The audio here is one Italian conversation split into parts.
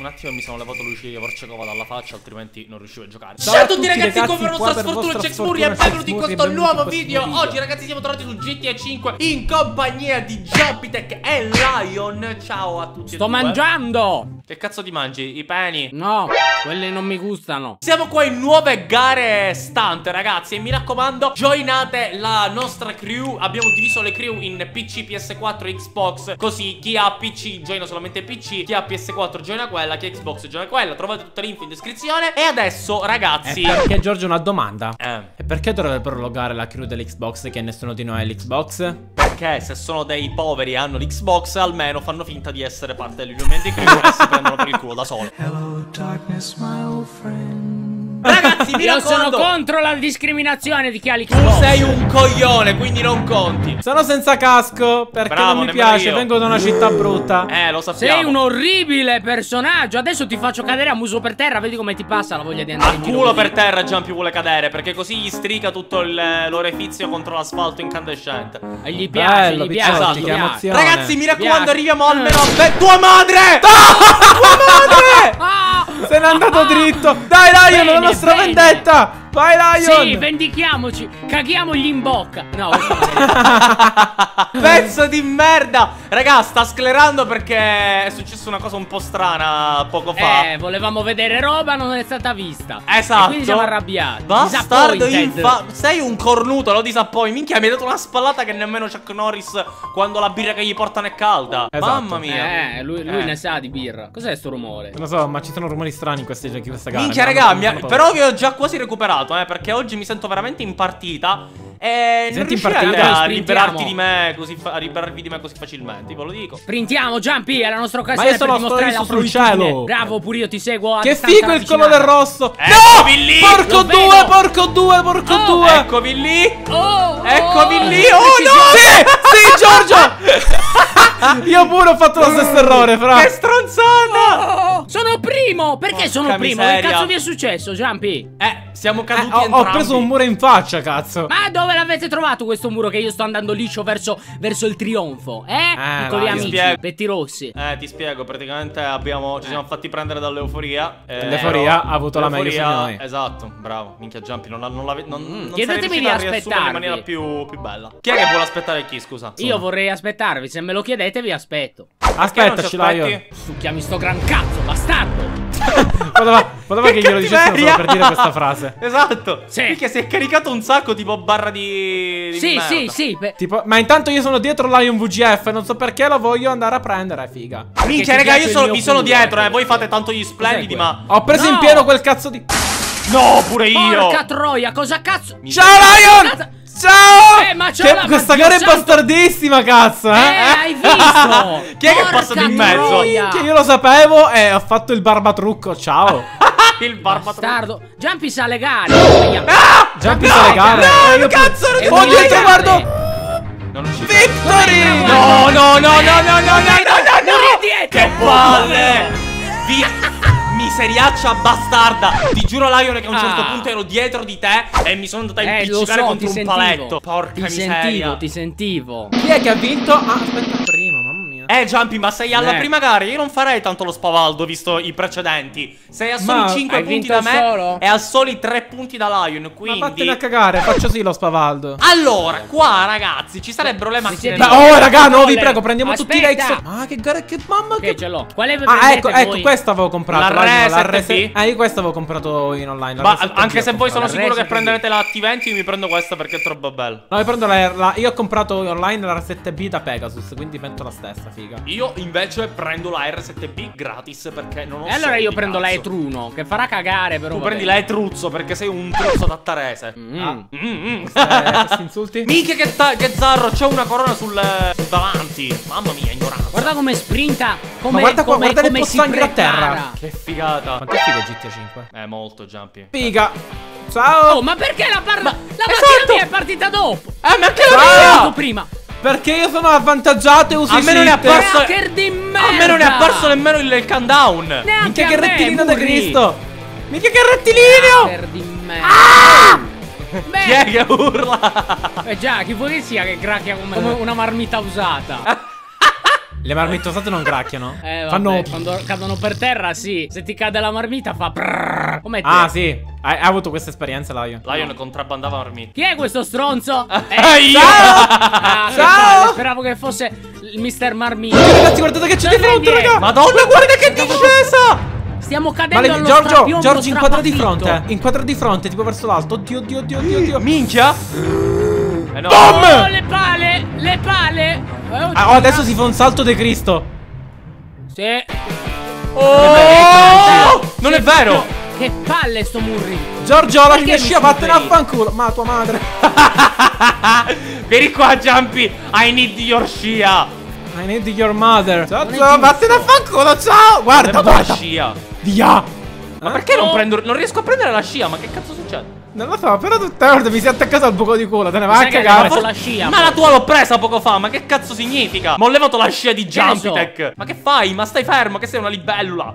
un attimo mi sono levato Lucia Vorcekova dalla faccia, altrimenti non riuscivo a giocare. Ciao a tutti ragazzi, come per nostra sfortuna Jack Muri e benvenuti in questo nuovo video. Oggi ragazzi siamo tornati su GTA 5 in compagnia di Jumpitech e Lion. Ciao a tutti. Sto mangiando! Che cazzo ti mangi? I peni? No, quelli non mi gustano. Siamo qua in nuove gare stunt ragazzi e mi raccomando joinate la nostra crew. Abbiamo diviso le crew in PC, PS4, Xbox. Così chi ha PC gioina solamente PC, chi ha PS4 gioina quella, chi ha Xbox gioina quella. Trovate tutte le info in descrizione. E adesso ragazzi... Eh, perché Giorgio una domanda. Eh. E perché dovrebbero logare la crew dell'Xbox che nessuno di noi ha l'Xbox? Perché se sono dei poveri e hanno l'Xbox almeno fanno finta di essere parte degli illuminati crew e si prendono per il culo da solo. Hello, darkness, my old friend. Ragazzi mi Io sono raccomando... contro la discriminazione di chi ha Tu l'Xbox. sei un coglione, quindi non conti. Sono senza casco perché Bravo, non mi piace, io. vengo da una città brutta. Eh, lo sappiamo. Sei un orribile personaggio. Adesso ti faccio cadere a muso per terra. Vedi come ti passa la voglia di andare Al in giro culo per terra Giampi vuole cadere Perché così gli strica tutto l'orefizio contro l'asfalto incandescente E gli piace, Bello, gli piace. picciotti, gli piace. Ragazzi mi raccomando Piace. arriviamo almeno a... Beh, tua madre! Ah! Se n'è andato dritto. Dai, la Bene, nostra bene. vendetta. Vai, Lion. Sì, vendichiamoci. Caghiamogli in bocca. No, Pezzo di merda! Raga, sta sclerando perché è successa una cosa un po' strana poco fa. Eh, volevamo vedere roba, non è stata vista. Esatto. E quindi siamo arrabbiati. Bastardo, infa- sei un cornuto, lo disappoi. Minchia, mi hai dato una spallata che nemmeno Chuck Norris quando la birra che gli portano è calda. Esatto. Mamma mia. Eh, lui, lui Eh. ne sa di birra. Cos'è sto rumore? Non lo so, ma ci sono rumori strani in questi giochi, questa gara. Minchia, mi raga, hanno- mi ha- mi hanno paura. però vi ho già quasi recuperato, eh, perché oggi mi sento veramente in partita. E non senti in riuscirete partita? a liberarti di me così fa- a liberarvi di me così facilmente, ve lo dico. Sprintiamo, Jumpy, è la nostra occasione Ma io sono per dimostrare la sul cielo. Bravo, pure io ti seguo a Che figo il colore rosso. Eccomi lì! Porco due, vedo. porco due, porco Oh, due. Eccomi lì! Oh, Eccomi oh, lì! Oh no! Sì, Giorgio. Io pure ho fatto lo stesso errore, fra. Che stronzata! Primo! Perché Porca sono primo? miseria. Che cazzo vi è successo, Jumpy? Eh, siamo Eh, caduti ho, ho entrambi. preso un muro in faccia, cazzo. Ma dove l'avete trovato questo muro che io sto andando liscio verso, verso il trionfo? Eh? Eh, Piccoli vai, amici, petti rossi. Eh, ti spiego, praticamente abbiamo, ci siamo fatti prendere dall'euforia. eh, L'euforia ha avuto la meglio su di noi. Esatto, bravo. Minchia Giampi, non, non, non, non chiedetemi di a riassumere in maniera più, più bella. Chi è che vuole aspettare chi, scusa? Io vorrei aspettarvi, se me lo chiedete vi aspetto. Aspettaci, non ci Lion. aspetti? Succhiami sto gran cazzo, bastardo! Poteva, poteva che glielo dicessero cattiveria! per dire questa frase. Esatto. Sì. Minchia, si è caricato un sacco tipo barra di. di Sì, merda. sì, sì. Tipo, ma intanto io sono dietro Lion VGF. Non so perché lo voglio andare a prendere, figa. Minchia, raga, io sono, vi sono dietro, eh. Voi fate tanto gli splendidi, ma. Ho preso in No! pieno quel cazzo di. No, pure io! Porca troia, cosa cazzo? Ciao, Lion! Ciao! Eh, ma Che- la- questa gara è bastardissima, cazzo, Eh, eh? hai visto? Chi è che è passato in mezzo? Che io lo sapevo e ho fatto il barbatrucco. Ciao. Il. Bastardo. Jumpy sa le gare. Aia. Giampi no, sulle gare. no, Eh, io- cazzo, non E Oh, voi dietro, le guardo! gare. Non ci Victory! No, no, no, no, no, no, no, no, no, no! Morì dietro. Che palle! Via! Miseriaccia bastarda! Ti giuro, Lion, che a un certo Ah. punto ero dietro di te e mi sono andato a Eh, impiccicare so, contro ti un sentivo. paletto. Porca Ti miseria. sentivo, ti sentivo. Chi è che ha vinto? Ah, aspetta. Eh, Jumpy, ma sei alla Eh. prima gara. Io non farei tanto lo spavaldo visto i precedenti. Sei a soli Ma 5 hai punti da me solo? e a soli 3 punti da Lion. Ma Quindi. vattene a cagare, faccio sì lo spavaldo. Allora, qua ragazzi, ci sarebbero le macchine. Ma oh, raga, no, vi prego, prendiamo tutti i Aspetta. Rex. Ma che gara, che mamma Che che. ce l'ho. Quale Ah, ecco, ecco, voi? questa avevo comprato. La Lion, Re Re 7B? Eh, io questa avevo comprato in online. la Ma Re 7B anche se voi sono sicuro che prenderete la T20, io mi prendo questa perché è troppo bella. No, io prendo la, la- Io ho comprato online la R7B da Pegasus, quindi metto la stessa, figa. Io invece prendo la R7B gratis perché non ho E allora io prendo la cazzo. Etruno, che farà cagare però. Tu prendi bene. la E-Truzzo perché sei un truzzo tattarese. Mm. Ah. Mm, mm. Eh, questi insulti? Minchia che, che zarro, c'è una corona sul, sul davanti. Mamma mia, ignoranza. Guarda come sprinta, come, Ma guarda qua, come, guarda le come si pozzanghere a prepara. terra. Che figata. Quanto è figo GTA 5? È molto, Giampi. Figa. Ciao. Oh, ma perché la parla? La macchina Esatto. mia è partita dopo. Eh, ma che L'ho la prima. Perché io sono avvantaggiato e uso A i me non è apparso- Hacker di merda. A me non è apparso nemmeno il, il countdown. Neanche Minchia che rettilineo da. Cristo. Minchia che rettilineo. Hacker di merda. Beh, Chi è che urla? eh già, chi vuoi che sia che gracchia come una marmita usata? Le marmitte usate non gracchiano? Eh, vabbè, Fanno. quando cadono per terra, sì. Se ti cade la marmita fa prrrr. Come te. Ah, sì. Hai, hai avuto questa esperienza, Lion. Lion contrabbandava marmite. Chi è questo stronzo? Eh, io! Ah, Ciao! Speravo che fosse il Mister Marmita. Ragazzi, guardate che c'è di fronte, raga! Madonna, guarda che discesa! Stiamo cadendo Vale, allo Giorgio, Giorgio, inquadra di fronte. Inquadra di fronte, tipo verso l'alto. Oddio, oddio, oddio, oddio, oddio. Minchia! Eh no. Bom! Oh, le pale, le pale. Oh, Ah, oh, adesso si fa un salto de Cristo. Sì. Oh! Non è vero! Che palle sto Murri. Giorgio, la Perché mi scia, vattene a fanculo. Ma tua madre. Vieni qua, Jumpy! I need your scia! I need your mother. Ciao, ciao, vattene a fanculo, ciao. Guarda, guarda. scia? Via. Ma perché non prendo. Non riesco a prendere la scia? Ma che cazzo succede? Non lo so, però tutte le volte mi si è attaccato al buco di culo. Te ne vai a cagare. levato la scia. Ma la tua l'ho presa poco fa, ma che cazzo significa? Ma ho levato la scia di ne so? Ma che fai? Ma stai fermo, che sei una libellula!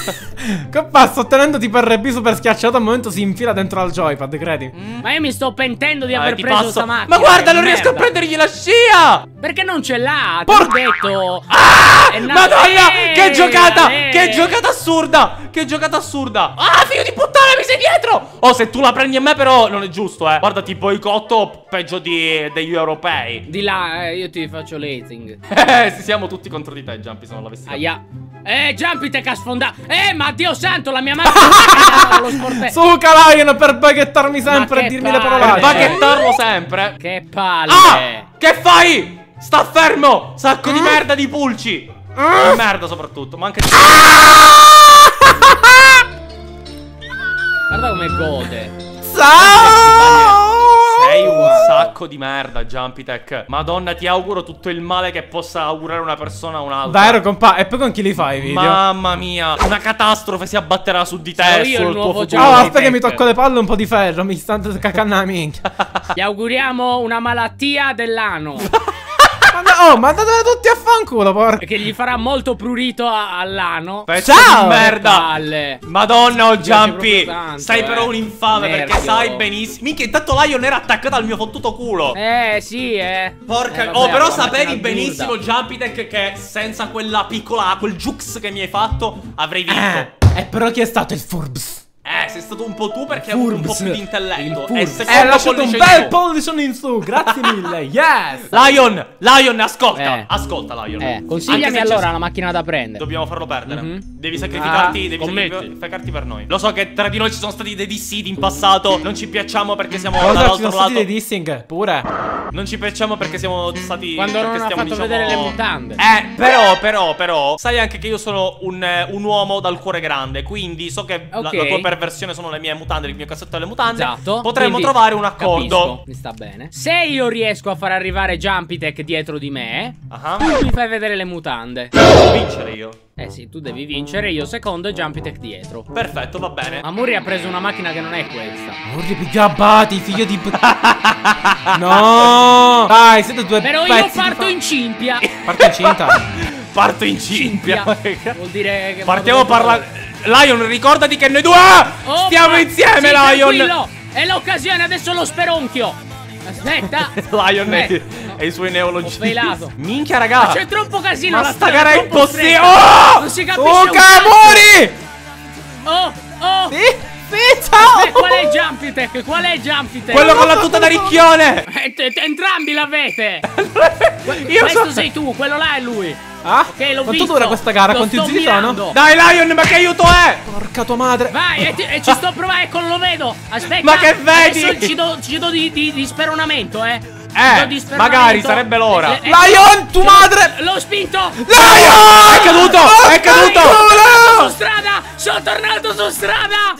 Che fa? Sto tenendo tipo RB super schiacciato. Al momento si infila dentro al joypad, credi? Ma io mi sto pentendo di Eh, aver preso passo- sta macchina. Ma guarda, non riesco a merda. prendergli la scia! Perché non ce l'ha? Ho detto. Ah! Madonna! Eh, che giocata! eh. Che giocata assurda! Che giocata assurda! Ah, figlio di puttana, mi sei dietro! Oh, se tu la prendi a me, però, non è giusto, eh. Guarda, ti boicotto peggio di, degli europei. Di là, eh, io ti faccio lazing. Eh, siamo tutti contro di te, Jumpy, se non l'avessi. Aia. Eh, Jumpy te che ha sfondato. Eh, ma Dio santo, la mia macchina allo sportello. Suca Lion per baghettarmi sempre e dirmi le palle. Per baghettarlo sempre. Che palle. Ah! Che fai? Sta fermo! Sacco di merda di pulci! Di merda soprattutto, ma anche di... Guarda come gode. Ciao! Sei un sacco di merda, Jumpy Tech. Madonna, ti auguro tutto il male che possa augurare una persona a un'altra. Vero, compa. E poi con chi li fai i video? Mamma mia, una catastrofe si abbatterà su di te Sono io sul il tuo nuovo futuro. Oh, aspetta che mi tocco le palle un po' di ferro. Mi stanno cacando la minchia. Ti auguriamo una malattia dell'ano. Manda- oh, mandatela tutti a fanculo, porca. che gli farà molto prurito all'ano. Ciao! merda. Palle. Madonna, oh tanto, Sei eh. però un infame perché Nervio. sai benissimo. Minchia, intanto Lion era attaccato al mio fottuto culo. Eh, sì, eh. Porca Eh, vabbè, Oh però sapevi benissimo. Jumpy Tech che senza quella piccola Quel jux che mi hai fatto Avrei vinto Eh, e però chi è stato il Furbs? Sei stato un po' tu perché hai avuto un po' più di intelletto E secondo Eh, lasciato un bel pollice in su. Grazie mille. Yes. Lion Lion ascolta Eh. Ascolta Lion Eh, consigliami allora una macchina da prendere. Dobbiamo farlo perdere Mhm. Devi sacrificarti Ah, Devi sacrificarti per noi Lo so che tra di noi ci sono stati dei dissidi in passato Non ci piacciamo perché siamo Cosa ci dall'altro sono stati lato dei dissing? Pure. Non ci piacciamo perché siamo stati Quando non stiamo, fatto diciamo- vedere le mutande. Eh, però, però, però, sai anche che io sono un, eh, un uomo dal cuore grande. Quindi so che la, Ok. la tua perversione sono le mie mutande, il mio cassetto delle mutande. Esatto. Potremmo Quindi, trovare un accordo. capisco, mi sta bene. Se io riesco a far arrivare Jumpy Tech dietro di me, Ah, tu mi fai vedere le mutande. Devo vincere io. Eh sì, tu devi vincere, io secondo e Jumpy Tech dietro. Perfetto, va bene. Amuri ha preso una macchina che non è questa. Morri pigliabati, figlio di. no! Dai, siete due Però io parto fa- in cimpia. Parto incinta. Parto in cimpia. Vuol dire che Partiamo parlando. Lion, ricordati che noi due Oh, stiamo insieme, sì, Lion. tranquillo, È l'occasione, adesso lo speronchio. Aspetta. Lion e, Aspetta. e i suoi neologismi. Minchia, raga. Ma c'è troppo casino. Ma sta gara è impossibile. Oh! Non si capisce cazzo. muri! Oh, oh. Sì! Eh, qual è Jumpy Tech? Qual è Jumpy Tech? Quello con la tuta da ricchione. Eh, entrambi l'avete. Io Questo so. sei tu, quello là è lui. Ah? Ok, l'ho Quanto visto. dura questa gara? Lo Quanti ci sono? Dai, Lion, ma che aiuto è? Porca tua madre. Vai, e, ti- e ci sto provando, ecco, lo vedo. Aspetta. Ma che vedi? Adesso ci do, ci do di, di, di speronamento, eh. Eh, magari, sarebbe l'ora. Eh, eh, Lion, tu madre! L'ho spinto. Lion! È caduto! È caduto! Su strada! Sono tornato su strada!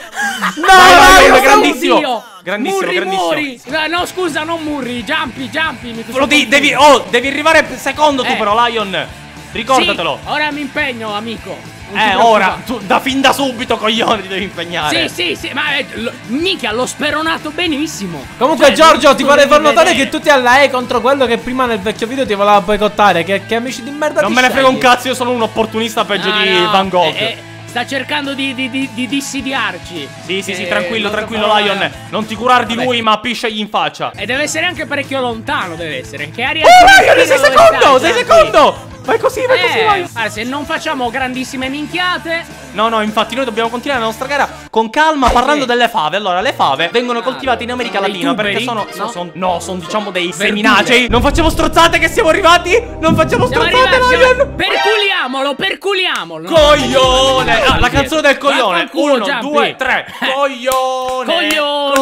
Vai, Oddio, vai, grandissimo. oddio. Grandissimo, Murri, grandissimo. Murri. Eh, No, scusa, non Murri. Jumpy, Jumpy. Mi Lo di- devi, oh, devi arrivare secondo tu Eh. però, Lion. Ricordatelo. Sì, ora mi impegno, amico. Non eh, ora, tu, da fin da subito, coglione, ti devi impegnare. Sì, sì, sì, ma eh, lo- mica l'ho speronato benissimo. Comunque, Cioè, Giorgio, ti vorrei far notare vedere. che tu ti allai contro quello che prima nel vecchio video ti voleva boicottare. Che, che amici di merda Non ti me ne frega un cazzo, io sono un opportunista peggio Ah, di no, Van Gogh. eh, eh, sta cercando di, di, di, di dissidiarci. Sì, sì, sì, Eh, tranquillo, tranquillo, parola- Lion. Non ti curar di Vabbè. lui, ma pisciagli in faccia. E deve essere anche parecchio lontano, deve essere. Che aria Oh, Lion, sei secondo, sei secondo! Vai così, vai così, Eh, vai. ah, se non facciamo grandissime minchiate. No, no, infatti noi dobbiamo continuare la nostra gara con calma parlando sì. delle fave. Allora, le fave vengono coltivate in America Latina perché sono, No. no, sono, no, sono diciamo dei Verdure. seminacei. Non facciamo strozzate che siamo arrivati. Non facciamo Siamo strozzate, arrivati. Lion. siamo- Perculiamolo, perculiamolo. Coglione! Ah, la canzone del coglione. Uno, Giampi. due, tre. Coglione! Coglione.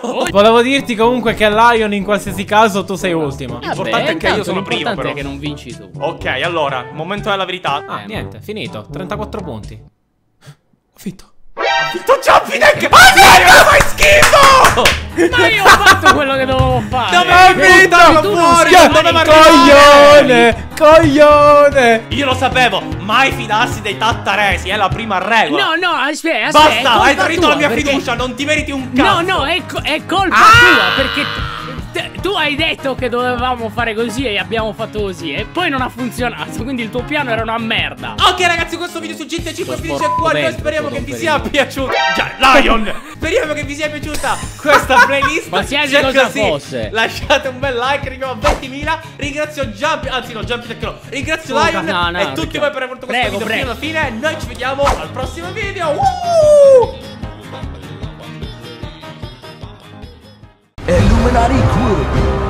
Coglione! Volevo dirti comunque che Lion in qualsiasi caso tu sei ultimo. L'importante è che io sono primo, L'importante però. è che non vinci tu. Ok, allora, momento della verità. Ah, Eh, niente, finito. 34 punti. Ho vinto. Vinto Jumpy Deck! Ah, Lion, fai schifo! Ma io ho fatto quello che dovevo fare. Dove hai vinto? Fuori, Coglione! Coglione! Io lo sapevo, mai fidarsi dei tattaresi, è la prima regola. No, no, aspetta, aspetta. Basta, hai tradito la mia perché- fiducia, non ti meriti un No, cazzo. no, è, co- è colpa Ah! tua perché tu hai detto che dovevamo fare così e abbiamo fatto così e poi non ha funzionato, quindi il tuo piano era una merda. Ok ragazzi questo video su GT5 Sto finisce qua. Noi speriamo che vi sia piaciuta. Già, Lion! Speriamo che vi sia piaciuta questa playlist. Qualsiasi Se è cosa così, fosse. Lasciate un bel like Arriviamo a 20.000 Ringrazio Jumpy Anzi no Jumpy Tech no Ringrazio Scusa, Lion no, no, E tutti perché- voi per aver voluto questo Prego, video fino prego. alla fine. Noi ci vediamo al prossimo video. Woo! Crew.